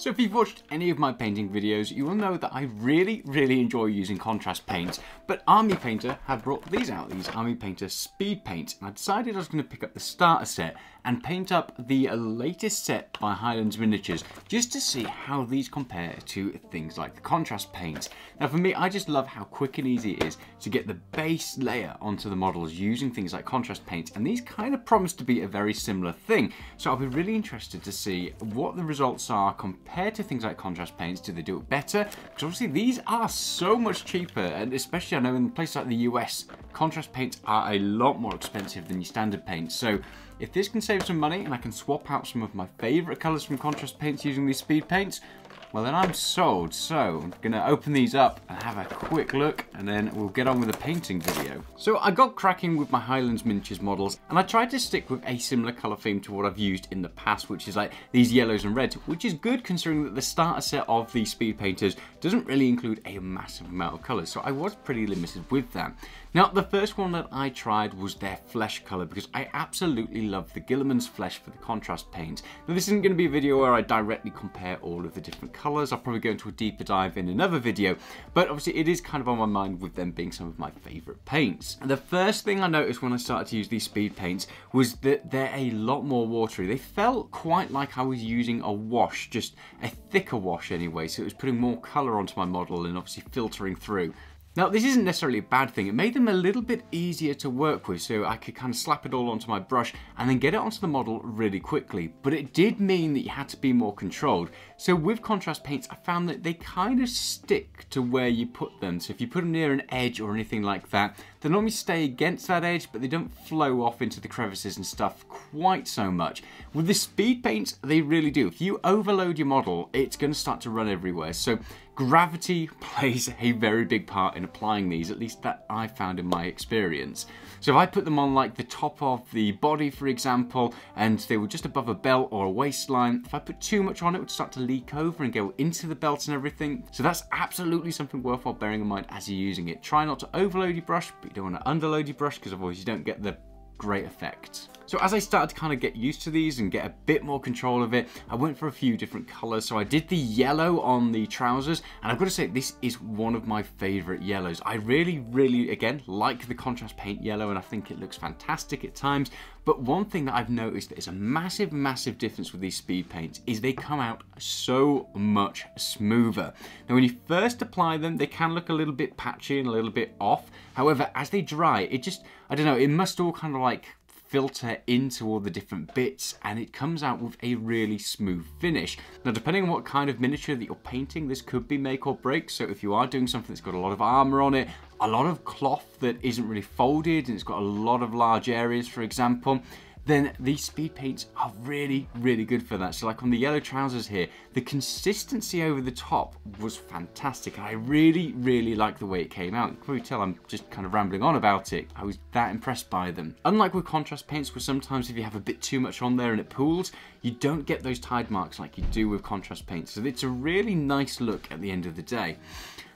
So if you've watched any of my painting videos, you will know that I really, really enjoy using contrast paints. But Army Painter have brought these out, these Army Painter Speed Paints. And I decided I was going to pick up the starter set and paint up the latest set by Highlands Miniatures, just to see how these compare to things like the contrast paints. Now for me, I just love how quick and easy it is to get the base layer onto the models using things like contrast paints. And these kind of promise to be a very similar thing. So I'll be really interested to see what the results are compared to things like contrast paints, do they do it better? Because obviously these are so much cheaper, and especially I know in places like the US, contrast paints are a lot more expensive than your standard paints. So if this can save some money and I can swap out some of my favorite colors from contrast paints using these speed paints, well then I'm sold. So I'm gonna open these up and have a quick look and then we'll get on with the painting video. So I got cracking with my Highlands miniatures models and I tried to stick with a similar colour theme to what I've used in the past which is like these yellows and reds which is good considering that the starter set of the speed painters doesn't really include a massive amount of colours so I was pretty limited with that. Now the first one that I tried was their flesh colour because I absolutely love the Guilliman's flesh for the contrast paint. Now this isn't going to be a video where I directly compare all of the different colours. I'll probably go into a deeper dive in another video, but obviously it is kind of on my mind with them being some of my favourite paints. And the first thing I noticed when I started to use these speed paints was that they're a lot more watery. They felt quite like I was using a wash, just a thicker wash anyway, so it was putting more colour onto my model and obviously filtering through. Now this isn't necessarily a bad thing, it made them a little bit easier to work with so I could kind of slap it all onto my brush and then get it onto the model really quickly. But it did mean that you had to be more controlled. So with contrast paints I found that they kind of stick to where you put them. So if you put them near an edge or anything like that, they normally stay against that edge but they don't flow off into the crevices and stuff quite so much. With the speed paints they really do. If you overload your model it's going to start to run everywhere. So Gravity plays a very big part in applying these, at least that I found in my experience. So if I put them on like the top of the body, for example, and they were just above a belt or a waistline, if I put too much on it, would start to leak over and go into the belt and everything. So that's absolutely something worthwhile bearing in mind as you're using it. Try not to overload your brush, you don't want to underload your brush because otherwise you don't get the great effect. So as I started to kind of get used to these and get a bit more control of it, I went for a few different colors. So I did the yellow on the trousers, and I've got to say, this is one of my favorite yellows. I really, really, again, like the contrast paint yellow, and I think it looks fantastic at times. But one thing that I've noticed that is a massive, massive difference with these speed paints is they come out so much smoother. Now, when you first apply them, they can look a little bit patchy and a little bit off. However, as they dry, it just, I don't know, it must all kind of like filter into all the different bits and it comes out with a really smooth finish. Now depending on what kind of miniature that you're painting this could be make or break so if you are doing something that's got a lot of armour on it, a lot of cloth that isn't really folded and it's got a lot of large areas for example, then these speed paints are really, really good for that. So like on the yellow trousers here, the consistency over the top was fantastic. I really, really like the way it came out. You can probably tell I'm just kind of rambling on about it. I was that impressed by them. Unlike with contrast paints, where sometimes if you have a bit too much on there and it pools, you don't get those tide marks like you do with contrast paints. So it's a really nice look at the end of the day.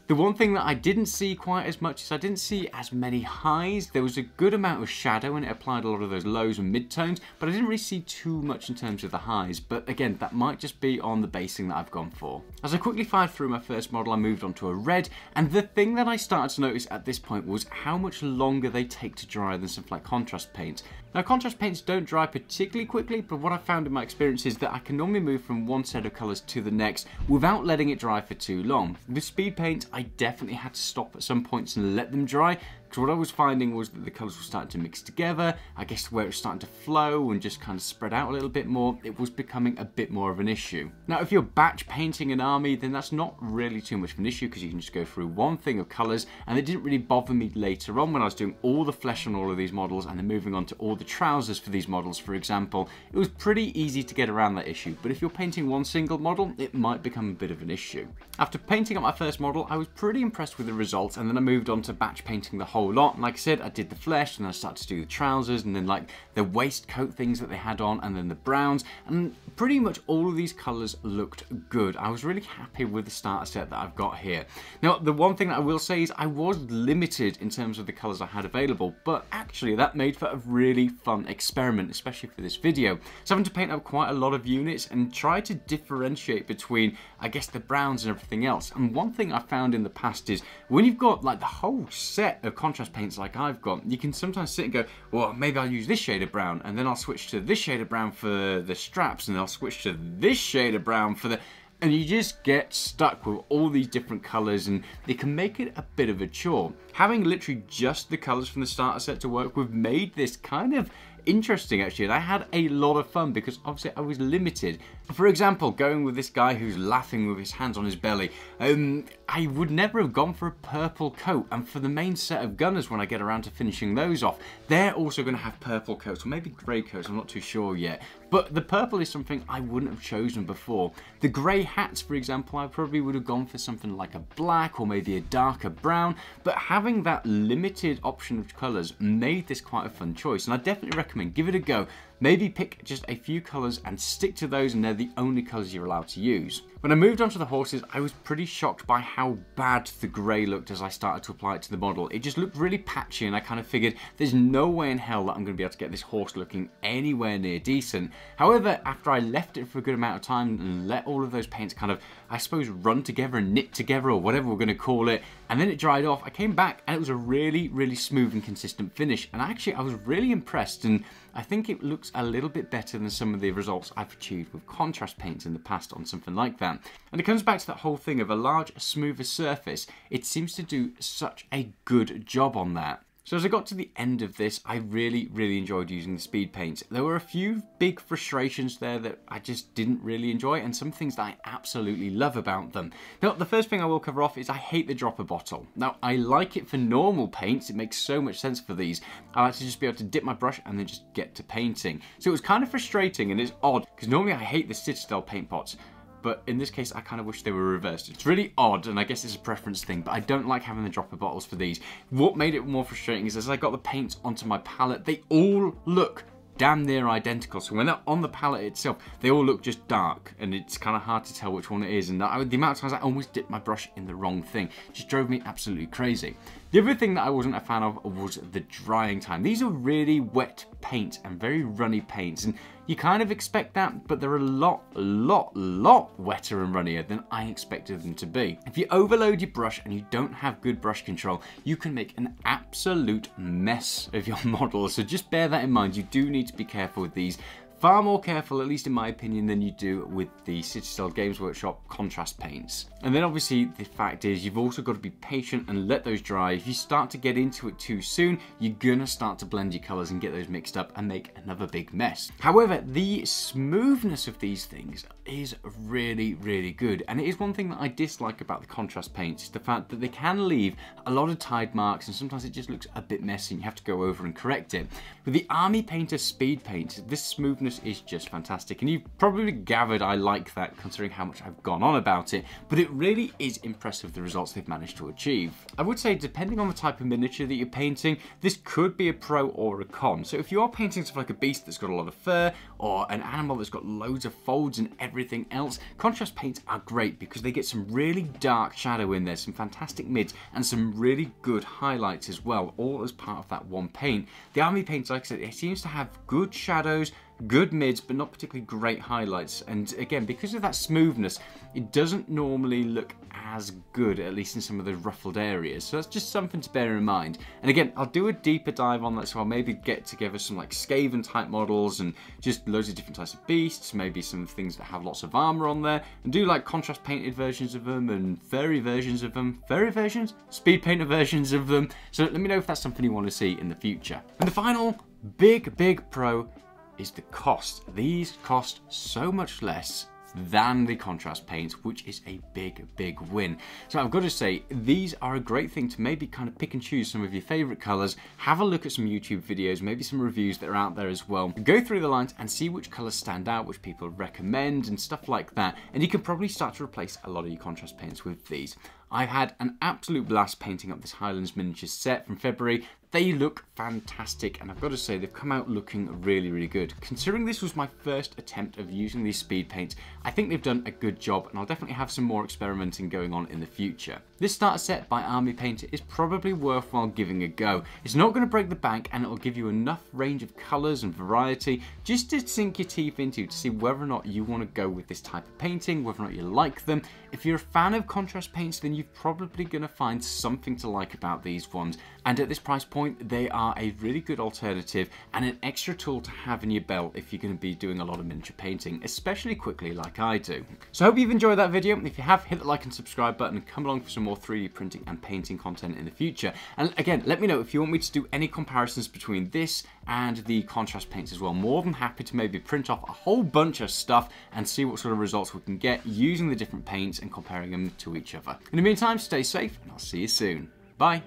The one thing that I didn't see quite as much is I didn't see as many highs. There was a good amount of shadow and it applied a lot of those lows and midtones, but I didn't really see too much in terms of the highs. But again, that might just be on the basing that I've gone for. As I quickly fired through my first model, I moved on to a red, and the thing that I started to notice at this point was how much longer they take to dry than some flat contrast paints. Now contrast paints don't dry particularly quickly, but what I found in my experience is that I can normally move from one set of colours to the next without letting it dry for too long. With speed paint, I definitely had to stop at some points and let them dry so what I was finding was that the colours were starting to mix together. I guess where it was starting to flow and just kind of spread out a little bit more, it was becoming a bit more of an issue. Now, if you're batch painting an army, then that's not really too much of an issue because you can just go through one thing of colours and it didn't really bother me later on when I was doing all the flesh on all of these models and then moving on to all the trousers for these models, for example. It was pretty easy to get around that issue, but if you're painting one single model, it might become a bit of an issue. After painting up my first model, I was pretty impressed with the results and then I moved on to batch painting the whole whole lot. Like I said, I did the flesh and I started to do the trousers and then like the waistcoat things that they had on and then the browns and pretty much all of these colors looked good. I was really happy with the starter set that I've got here. Now, the one thing that I will say is I was limited in terms of the colors I had available, but actually that made for a really fun experiment, especially for this video. So having to paint up quite a lot of units and try to differentiate between, I guess, the browns and everything else. And one thing I found in the past is when you've got like the whole set of contrast paints like I've got, you can sometimes sit and go, well, maybe I'll use this shade of brown and then I'll switch to this shade of brown for the straps and I'll switch to this shade of brown for the and you just get stuck with all these different colors and it can make it a bit of a chore. Having literally just the colors from the starter set to work with made this kind of interesting actually and I had a lot of fun because obviously I was limited. For example, going with this guy who's laughing with his hands on his belly, um, I would never have gone for a purple coat and for the main set of gunners when I get around to finishing those off, they're also going to have purple coats or maybe grey coats, I'm not too sure yet. But the purple is something I wouldn't have chosen before. The grey hats, for example, I probably would have gone for something like a black or maybe a darker brown, but having that limited option of colours made this quite a fun choice and I definitely recommend give it a go. Maybe pick just a few colours and stick to those and they're the only colours you're allowed to use. When I moved on to the horses, I was pretty shocked by how bad the grey looked as I started to apply it to the model. It just looked really patchy and I kind of figured there's no way in hell that I'm going to be able to get this horse looking anywhere near decent. However, after I left it for a good amount of time and let all of those paints kind of, I suppose, run together and knit together or whatever we're going to call it, and then it dried off, I came back and it was a really, really smooth and consistent finish. And actually, I was really impressed and I think it looks a little bit better than some of the results I've achieved with contrast paints in the past on something like that. And it comes back to that whole thing of a large, smoother surface. It seems to do such a good job on that. So as I got to the end of this, I really, really enjoyed using the speed paints. There were a few big frustrations there that I just didn't really enjoy and some things that I absolutely love about them. Now, the first thing I will cover off is I hate the dropper bottle. Now, I like it for normal paints. It makes so much sense for these. I like to just be able to dip my brush and then just get to painting. So it was kind of frustrating and it's odd because normally I hate the Citadel paint pots but in this case I kind of wish they were reversed. It's really odd, and I guess it's a preference thing, but I don't like having the dropper bottles for these. What made it more frustrating is as I got the paints onto my palette, they all look damn near identical. So when they're on the palette itself, they all look just dark and it's kind of hard to tell which one it is. And the amount of times I almost dipped my brush in the wrong thing just drove me absolutely crazy. The other thing that I wasn't a fan of was the drying time. These are really wet paints and very runny paints and you kind of expect that, but they're a lot, lot, lot wetter and runnier than I expected them to be. If you overload your brush and you don't have good brush control, you can make an absolute mess of your model. So just bear that in mind. You do need to be careful with these far more careful, at least in my opinion, than you do with the Citadel Games Workshop contrast paints. And then obviously the fact is you've also got to be patient and let those dry. If you start to get into it too soon, you're gonna start to blend your colors and get those mixed up and make another big mess. However, the smoothness of these things is really, really good. And it is one thing that I dislike about the contrast paints, is the fact that they can leave a lot of tide marks and sometimes it just looks a bit messy and you have to go over and correct it. With the Army Painter Speed Paint, this smoothness is just fantastic. And you've probably gathered I like that considering how much I've gone on about it, but it really is impressive the results they've managed to achieve. I would say depending on the type of miniature that you're painting, this could be a pro or a con. So if you are painting stuff like a beast that's got a lot of fur, or an animal that's got loads of folds and everything else, contrast paints are great because they get some really dark shadow in there, some fantastic mids, and some really good highlights as well, all as part of that one paint. The army paints, like I said, it seems to have good shadows, good mids, but not particularly great highlights. And again, because of that smoothness, it doesn't normally look as good, at least in some of the ruffled areas. So that's just something to bear in mind. And again, I'll do a deeper dive on that, so I'll maybe get together some like Skaven type models and just loads of different types of beasts, maybe some things that have lots of armor on there, and do like contrast painted versions of them and fairy versions of them. Fairy versions? Speed painter versions of them. So let me know if that's something you want to see in the future. And the final big, big pro is the cost. These cost so much less than the contrast paints, which is a big, big win. So I've got to say, these are a great thing to maybe kind of pick and choose some of your favorite colors, have a look at some YouTube videos, maybe some reviews that are out there as well. Go through the lines and see which colors stand out, which people recommend and stuff like that. And you can probably start to replace a lot of your contrast paints with these. I've had an absolute blast painting up this Highlands miniatures set from February. They look fantastic and I've got to say they've come out looking really really good. Considering this was my first attempt of using these speed paints, I think they've done a good job and I'll definitely have some more experimenting going on in the future. This starter set by Army Painter is probably worthwhile giving a go. It's not going to break the bank and it'll give you enough range of colours and variety just to sink your teeth into to see whether or not you want to go with this type of painting, whether or not you like them. If you're a fan of contrast paints then you're probably going to find something to like about these ones and at this price point point, they are a really good alternative and an extra tool to have in your belt if you're going to be doing a lot of miniature painting, especially quickly like I do. So I hope you've enjoyed that video. If you have, hit the like and subscribe button and come along for some more 3D printing and painting content in the future. And again, let me know if you want me to do any comparisons between this and the contrast paints as well. More than happy to maybe print off a whole bunch of stuff and see what sort of results we can get using the different paints and comparing them to each other. In the meantime, stay safe and I'll see you soon. Bye.